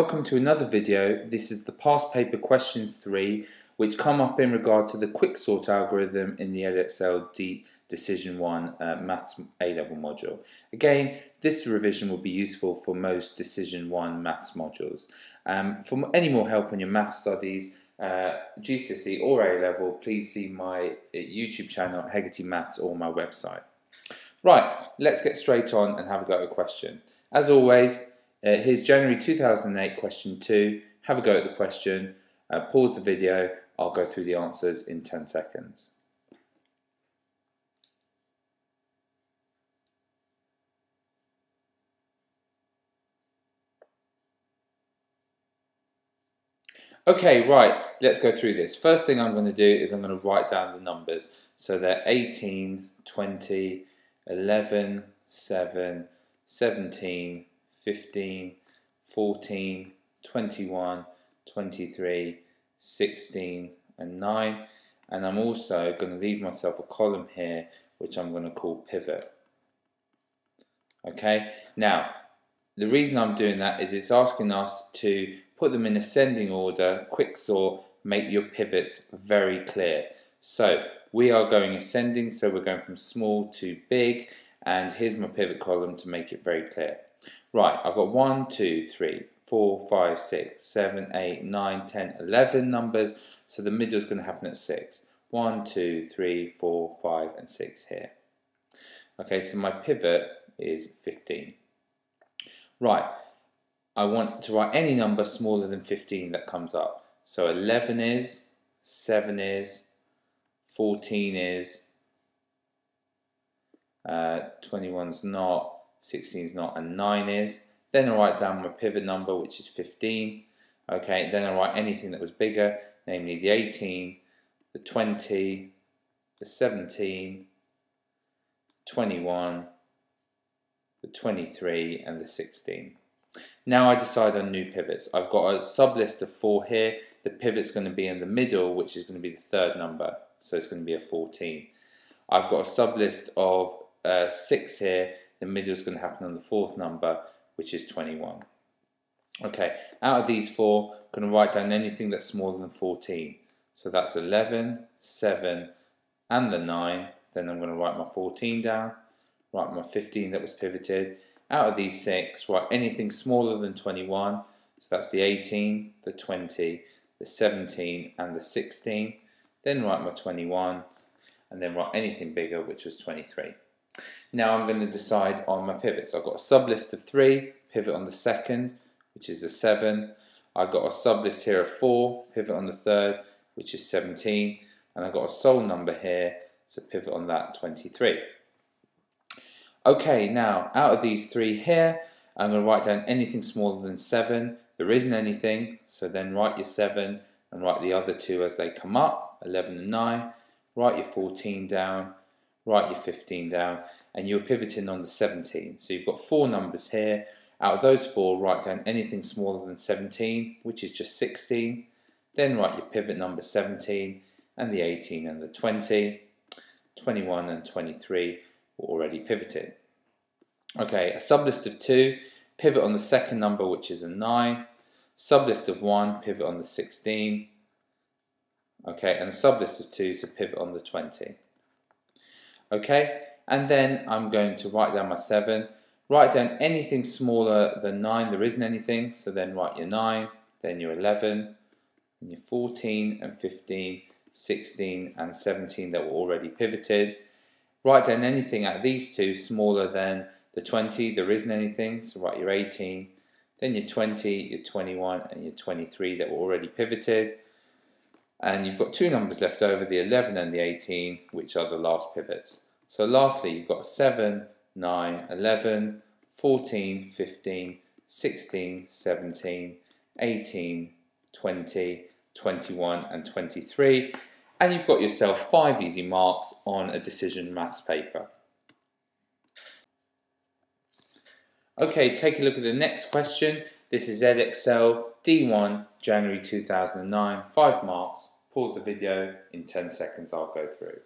Welcome to another video. This is the past paper questions 3 which come up in regard to the quicksort algorithm in the Edexcel D Decision 1 uh, Maths A-level module. Again, this revision will be useful for most Decision 1 Maths modules. Um, for any more help on your maths studies, uh, GCSE or A-level, please see my uh, YouTube channel, Hegarty Maths, or my website. Right, let's get straight on and have a go at a question. As always, uh, here's January 2008 question 2. Have a go at the question, uh, pause the video, I'll go through the answers in 10 seconds. Okay, right, let's go through this. First thing I'm going to do is I'm going to write down the numbers. So they're 18, 20, 11, 7, 17, 15, 14, 21, 23, 16 and 9 and I'm also going to leave myself a column here which I'm going to call pivot. Okay, now the reason I'm doing that is it's asking us to put them in ascending order, quick sort, make your pivots very clear. So we are going ascending, so we're going from small to big, and here's my pivot column to make it very clear. Right, I've got 1, 2, 3, 4, 5, 6, 7, 8, 9, 10, 11 numbers, so the middle is going to happen at 6. 1, 2, 3, 4, 5, and 6 here. Okay, so my pivot is 15. Right, I want to write any number smaller than 15 that comes up. So 11 is, 7 is, 14 is, uh, 21's not, 16's not, and 9 is. Then I write down my pivot number, which is 15. Okay, then I write anything that was bigger, namely the 18, the 20, the 17, 21, the 23, and the 16. Now I decide on new pivots. I've got a sub list of four here. The pivot's going to be in the middle, which is going to be the third number. So it's going to be a 14. I've got a sub list of uh, six here. The middle is going to happen on the fourth number, which is 21. Okay, out of these four, I'm going to write down anything that's smaller than 14. So that's 11, 7, and the 9. Then I'm going to write my 14 down, write my 15 that was pivoted, out of these six, write anything smaller than 21. So that's the 18, the 20, the 17, and the 16. Then write my 21, and then write anything bigger, which was 23. Now I'm going to decide on my pivots. I've got a sub list of three, pivot on the second, which is the 7. I've got a sub list here of 4, pivot on the third, which is 17. And I've got a sole number here, so pivot on that, 23. Okay, now out of these three here, I'm going to write down anything smaller than 7. There isn't anything, so then write your 7 and write the other two as they come up, 11 and 9. Write your 14 down, write your 15 down, and you're pivoting on the 17. So you've got four numbers here. Out of those four, write down anything smaller than 17, which is just 16. Then write your pivot number 17, and the 18 and the 20. 21 and 23 were already pivoted. Okay, a sublist of 2, pivot on the second number which is a 9, sublist of 1, pivot on the 16, okay, and a sublist of 2, so pivot on the 20. Okay, and then I'm going to write down my 7, write down anything smaller than 9, there isn't anything, so then write your 9, then your 11, and your 14 and 15, 16 and 17 that were already pivoted. Write down anything at these two smaller than the 20, there isn't anything, so write your 18, then your 20, your 21, and your 23 that were already pivoted. And you've got two numbers left over, the 11 and the 18, which are the last pivots. So lastly, you've got 7, 9, 11, 14, 15, 16, 17, 18, 20, 21, and 23 and you've got yourself five easy marks on a decision maths paper. Okay, take a look at the next question. This is Edexcel D1, January 2009, 5 marks. Pause the video, in 10 seconds I'll go through.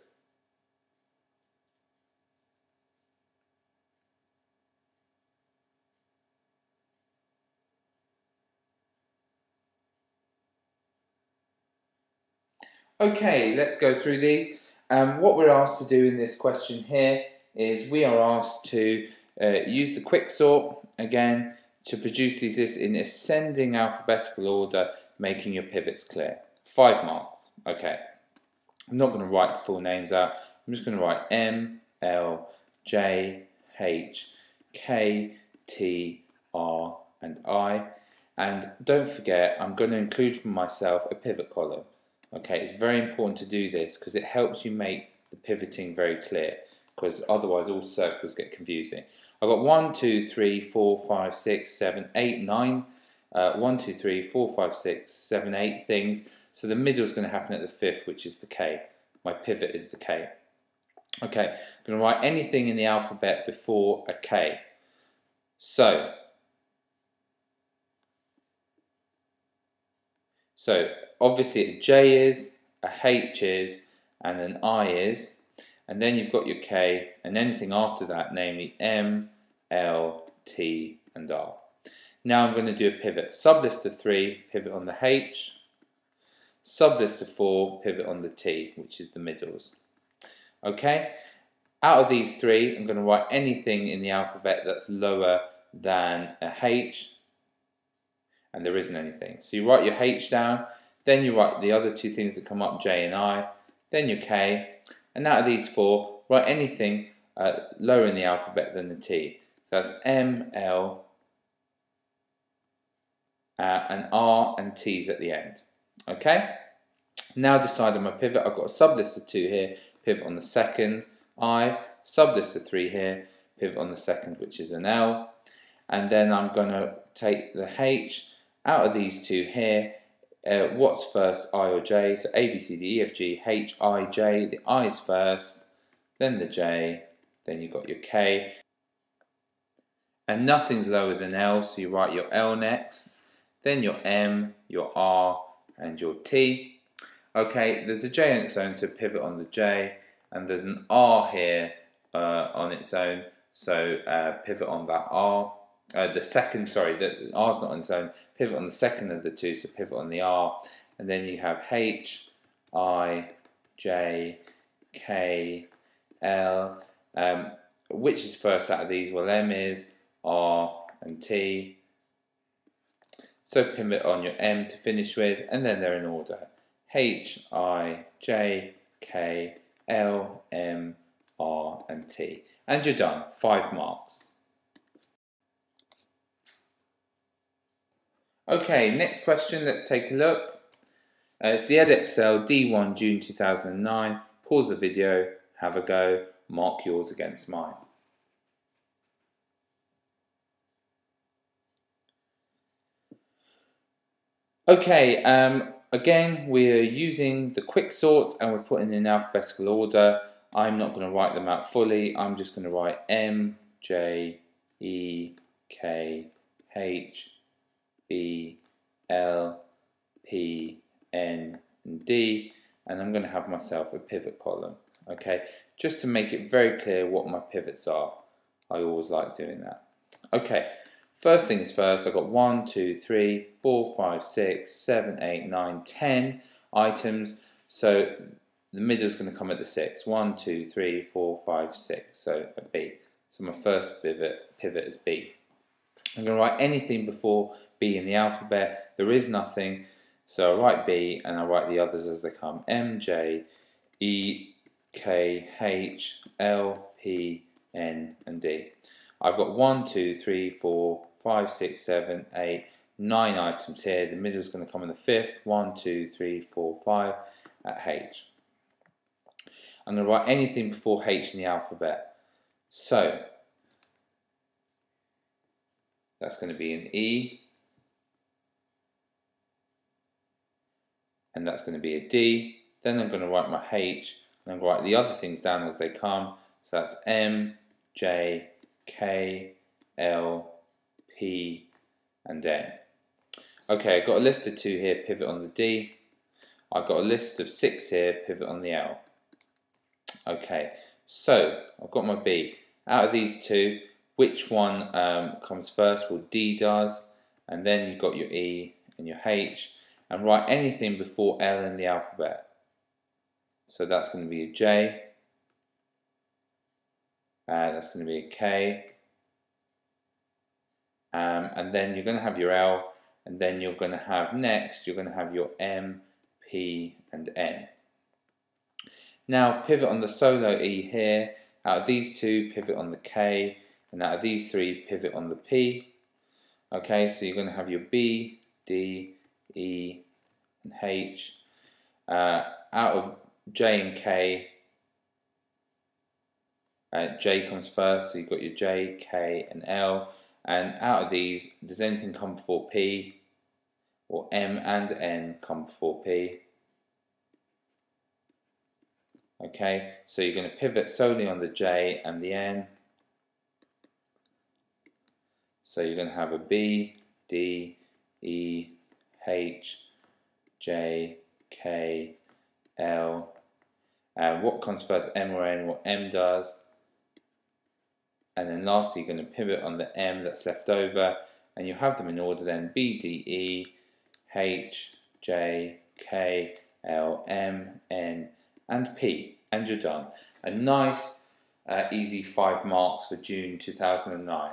Okay, let's go through these. Um, what we're asked to do in this question here is we are asked to uh, use the quick sort again to produce these lists in ascending alphabetical order, making your pivots clear. Five marks. Okay. I'm not going to write the full names out. I'm just going to write M, L, J, H, K, T, R, and I. And don't forget, I'm going to include for myself a pivot column. Okay, it's very important to do this because it helps you make the pivoting very clear because otherwise all circles get confusing. I've got 1, 2, 3, 4, 5, 6, 7, 8, 9. Uh, 1, 2, 3, 4, 5, 6, 7, 8 things. So the middle is going to happen at the fifth, which is the K. My pivot is the K. Okay, I'm going to write anything in the alphabet before a K. So, so obviously a J is, a H is, and an I is, and then you've got your K, and anything after that, namely M, L, T, and R. Now I'm going to do a pivot. Sublist of 3, pivot on the H. Sublist of 4, pivot on the T, which is the middles. Okay, out of these three, I'm going to write anything in the alphabet that's lower than a H, and there isn't anything. So you write your H down, then you write the other two things that come up, J and I, then your K, and out of these four, write anything uh, lower in the alphabet than the T. So that's M, L, uh, and R and T's at the end. Okay? Now decide on my pivot. I've got a sublist of two here, pivot on the second, I, sublist of three here, pivot on the second, which is an L. And then I'm going to take the H out of these two here. Uh, what's first, I or J? So A, B, C, D, E, F, G, H, I, J. The I is first, then the J, then you've got your K. And nothing's lower than L, so you write your L next, then your M, your R, and your T. Okay, there's a J on its own, so pivot on the J, and there's an R here uh, on its own, so uh, pivot on that R. Uh, the second, sorry, the R's not on its own, pivot on the second of the two, so pivot on the R, and then you have H, I, J, K, L. Um, which is first out of these? Well, M is, R, and T. So pivot on your M to finish with, and then they're in order. H, I, J, K, L, M, R, and T. And you're done. Five marks. Okay, next question. Let's take a look. Uh, it's the Edexcel D1 June 2009. Pause the video, have a go, mark yours against mine. Okay, um, again, we're using the quick sort and we're putting in alphabetical order. I'm not going to write them out fully. I'm just going to write M, J, E, K, H, B, L, P, N, and D. And I'm going to have myself a pivot column. Okay, just to make it very clear what my pivots are. I always like doing that. Okay. First things first, I've got 1, 2, 3, 4, 5, 6, 7, 8, 9, 10 items. So the middle is going to come at the 6. 1, 2, 3, 4, 5, 6. So a B. So my first pivot, pivot is B. I'm going to write anything before B in the alphabet. There is nothing. So I write B and I write the others as they come. M, J, E, K, H, L, P, N, and D. I've got one, two, three, four, five, six, seven, eight, nine items here. The middle is going to come in the fifth. One, two, three, four, five at H. I'm going to write anything before H in the alphabet. So, that's going to be an E. And that's going to be a D. Then I'm going to write my H. And I'm going to write the other things down as they come. So that's M, J, K, L, P, and N. Okay, I've got a list of two here, pivot on the D. I've got a list of six here, pivot on the L. Okay, so I've got my B. Out of these two, which one um, comes first? Well, D does, and then you've got your E and your H, and write anything before L in the alphabet. So that's going to be a J. Uh, that's going to be a K. Um, and then you're going to have your L, and then you're going to have next, you're going to have your M, P, and N. Now pivot on the solo E here, out of these two, pivot on the K, and out of these three, pivot on the P. Okay, so you're going to have your B, D, E, and H. Uh, out of J and K, uh, J comes first, so you've got your J, K, and L. And out of these, does anything come before P? Or M and N come before P? Okay, so you're going to pivot solely on the J and the N. So you're going to have a B, D, E, H, J, K, L. And what comes first, M or N? What M does. And then lastly, you're going to pivot on the M that's left over. And you have them in order then B, D, E, H, J, K, L, M, N, and P. And you're done. A nice, uh, easy five marks for June 2009.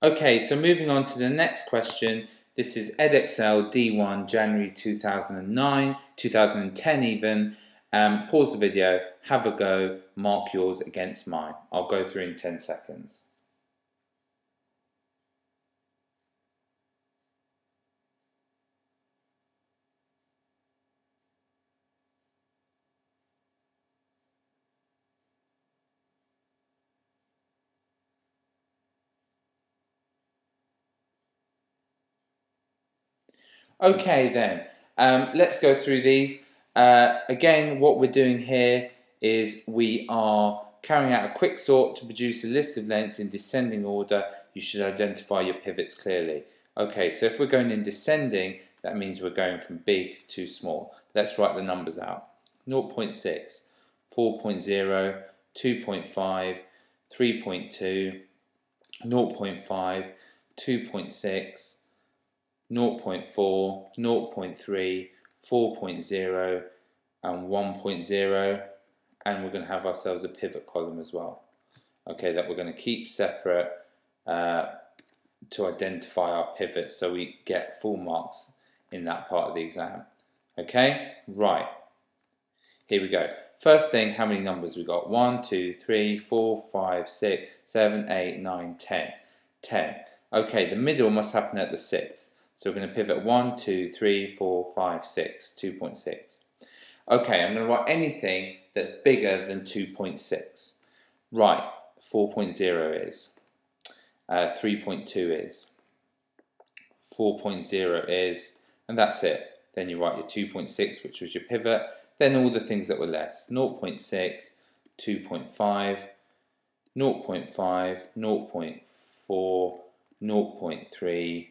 Okay, so moving on to the next question. This is Edexcel D1 January 2009, 2010 even. Um, pause the video, have a go, mark yours against mine. I'll go through in 10 seconds. Okay then, um, let's go through these. Uh, again, what we're doing here is we are carrying out a quick sort to produce a list of lengths in descending order. You should identify your pivots clearly. Okay, so if we're going in descending, that means we're going from big to small. Let's write the numbers out. 0.6, 4.0, 2.5, 3.2, 0.5, 2.6, 0.4, 0.3, 4.0 and 1.0 and we're going to have ourselves a pivot column as well. Okay, that we're going to keep separate uh, to identify our pivots so we get full marks in that part of the exam. Okay, right. Here we go. First thing, how many numbers we got? 1, 2, 3, 4, 5, 6, 7, 8, 9, 10. 10. Okay, the middle must happen at the 6. So we're going to pivot 1, 2, 3, 4, 5, 6, 2.6. Okay, I'm going to write anything that's bigger than 2.6. Right, 4.0 is, uh, 3.2 is, 4.0 is, and that's it. Then you write your 2.6, which was your pivot, then all the things that were less, 0.6, 2.5, 0.5, 0.4, 0.3,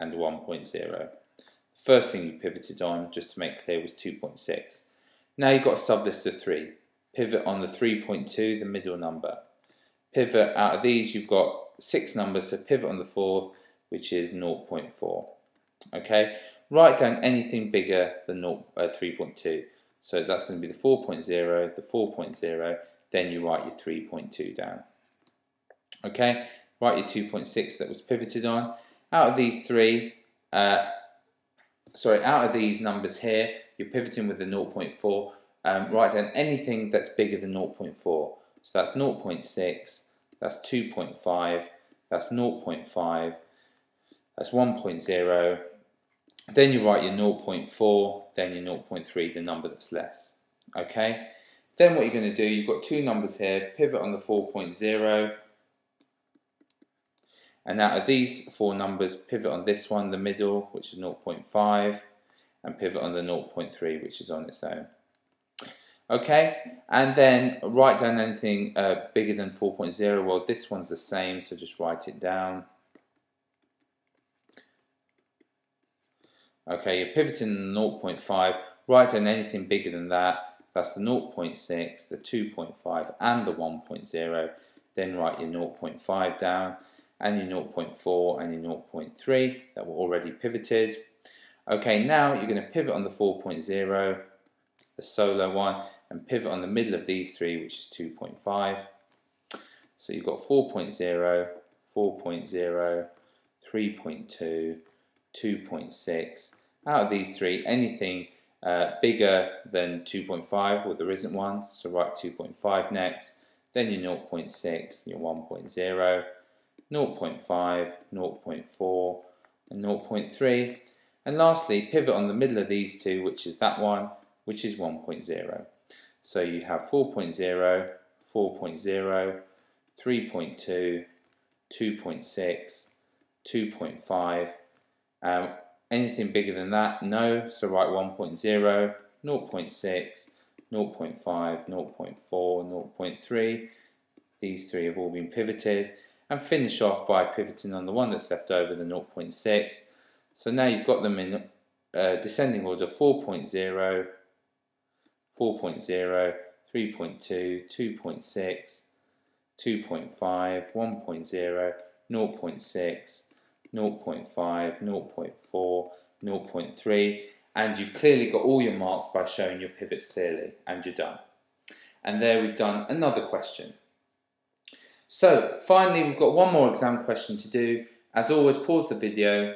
and 1.0. The First thing you pivoted on, just to make clear, was 2.6. Now you've got a sublist of 3. Pivot on the 3.2, the middle number. Pivot out of these, you've got six numbers, so pivot on the fourth, which is 0.4. Okay, write down anything bigger than 0, uh, 3.2. So that's going to be the 4.0, the 4.0, then you write your 3.2 down. Okay, write your 2.6 that was pivoted on. Out of these three, uh, sorry, out of these numbers here, you're pivoting with the 0.4. Um, write down anything that's bigger than 0.4. So that's 0.6, that's 2.5, that's 0.5, that's 1.0. Then you write your 0.4, then your 0.3, the number that's less. Okay? Then what you're going to do, you've got two numbers here, pivot on the 4.0, and out of these four numbers, pivot on this one, the middle, which is 0.5, and pivot on the 0.3, which is on its own. Okay, and then write down anything uh, bigger than 4.0. Well, this one's the same, so just write it down. Okay, you're pivoting 0.5. Write down anything bigger than that. That's the 0.6, the 2.5, and the 1.0. Then write your 0.5 down. And your 0.4 and your 0.3 that were already pivoted. Okay, now you're going to pivot on the 4.0, the solo one, and pivot on the middle of these three, which is 2.5. So you've got 4.0, 4.0, 3.2, 2.6. Out of these three, anything uh, bigger than 2.5, well there isn't one, so write 2.5 next, then your 0.6, your 1.0, 0.5, 0.4, and 0.3. And lastly, pivot on the middle of these two, which is that one, which is 1.0. So you have 4.0, 4.0, 3.2, 2.6, 2.5. Um, anything bigger than that, no. So write 1.0, 0.6, 0.5, 0.4, 0.3. These three have all been pivoted. And finish off by pivoting on the one that's left over, the 0.6. So now you've got them in uh, descending order 4.0, 4.0, 3.2, 2.6, 2.5, 1.0, 0.6, 0.5, 0.4, 0.3 and you've clearly got all your marks by showing your pivots clearly and you're done. And there we've done another question. So finally we've got one more exam question to do. As always pause the video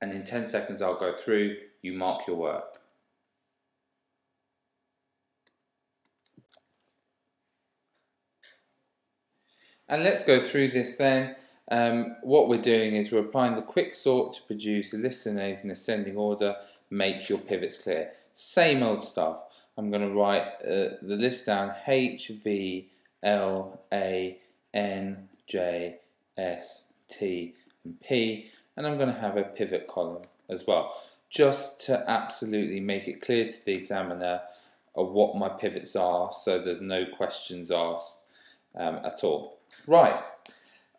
and in 10 seconds I'll go through, you mark your work. And let's go through this then. Um, what we're doing is we're applying the quick sort to produce a list of names in ascending order, make your pivots clear. Same old stuff. I'm going to write uh, the list down H, V, L, A, N, J, S, T, and P, and I'm going to have a pivot column as well, just to absolutely make it clear to the examiner of what my pivots are so there's no questions asked um, at all. Right,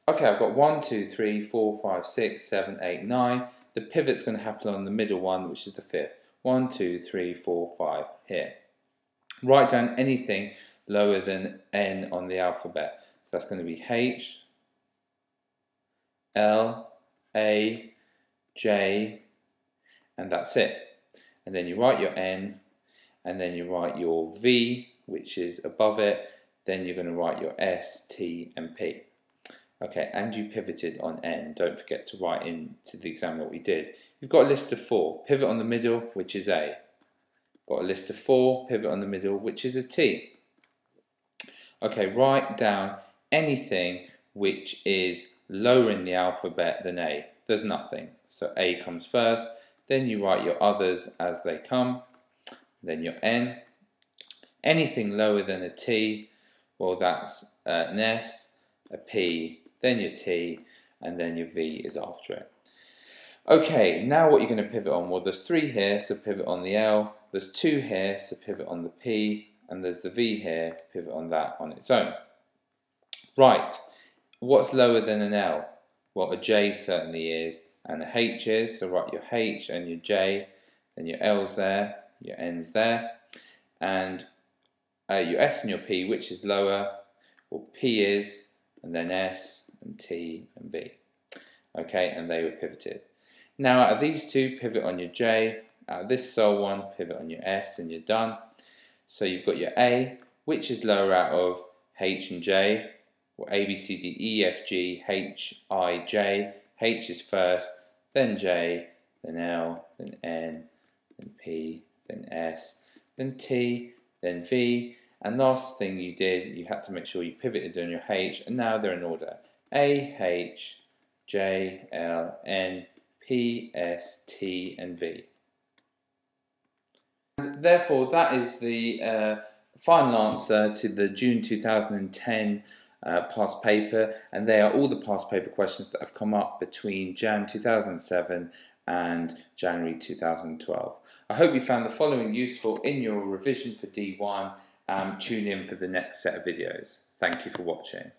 okay, I've got one, two, three, four, five, six, seven, eight, nine. The pivot's going to happen on the middle one, which is the fifth. One, two, three, four, five, here. Write down anything lower than N on the alphabet. So that's going to be H, L, A, J, and that's it. And then you write your N, and then you write your V, which is above it, then you're going to write your S, T, and P. Okay, and you pivoted on N. Don't forget to write in to the exam what we did. You've got a list of four. Pivot on the middle, which is A. Got a list of four. Pivot on the middle, which is a T. Okay, write down anything which is lower in the alphabet than A. There's nothing. So A comes first. Then you write your others as they come. Then your N. Anything lower than a T, well, that's uh, an S, a P, then your T, and then your V is after it. Okay, now what you're going to pivot on? Well, there's three here, so pivot on the L. There's two here, so pivot on the P. And there's the V here, pivot on that on its own. Right, what's lower than an L? Well, a J certainly is, and a H is, so write your H and your J, then your L's there, your N's there, and uh, your S and your P, which is lower, well P is, and then S, and T, and V. Okay, and they were pivoted. Now out of these two, pivot on your J, out of this sole one, pivot on your S, and you're done. So you've got your A, which is lower out of H and J, or A, B, C, D, E, F, G, H, I, J. H is first, then J, then L, then N, then P, then S, then T, then V, and last thing you did, you had to make sure you pivoted on your H, and now they're in order. A, H, J, L, N, P, S, T, and V. And therefore, that is the uh, final answer to the June 2010 uh, past paper, and they are all the past paper questions that have come up between Jan 2007 and January 2012. I hope you found the following useful in your revision for D1 um, tune in for the next set of videos. Thank you for watching.